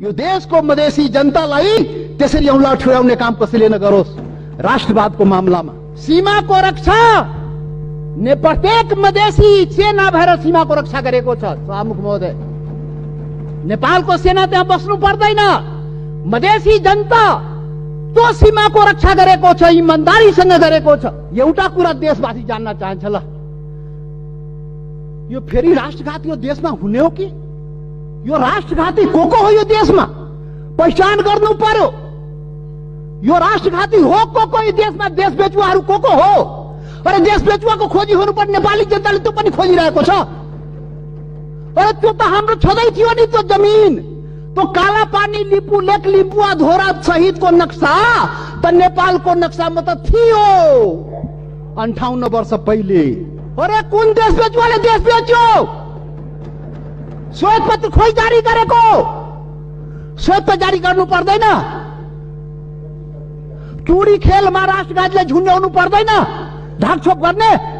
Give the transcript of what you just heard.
यो देशको मधेसी जनतालाई त्यसरी औँला ठुर्याउने काम कसैले नगरोस् राष्ट्रवादको मामलामा सीमाको रक्षा। ने प्रत्येक मधेसी सेना भएर सीमाको रक्षा गरेको छ सभामुख महोदय। नेपालको सेना त्यहाँ बस्नु पर्दैन। मधेसी जनता त्यो सीमाको रक्षा गरेको छ इमान्दारीसँग गरेको छ। एउटा कुरा देशवासी जान्न चाहन्छ ल। यो फेरि राष्ट्रघात यो देशमा हुने हो कि? यो राष्ट्रघाती को को हो यो देशमा। पहिचान गर्नु पर्यो। यो राष्ट्रघाती हो को को यो देशमा देश बेचुवाहरू को को हो। अरे देश बेचुवाको खोजी हुनुपर्ने नेपाली जनताले त्यो पनि खोजिरहेको छ। अरे त्यो त हाम्रो छँदै थियो नि त्यो जमिन। त्यो काला पानी लिपु लेक लिम्पुवा धोरा सहितको नक्सा त नेपालको नक्सामा त थियो। अन्ठाउन्न वर्ष पहिले। अरे कुन देश बेचुवाले देश बेच्यो श्वेत पत्र खोइ जारी गरेको? श्वेत पत्र जारी गर्नु पर्दैन। टुडी खेलमा राष्ट्रघातले झुन्ड्याउनु पर्दैन। ढाकछोप गर्ने।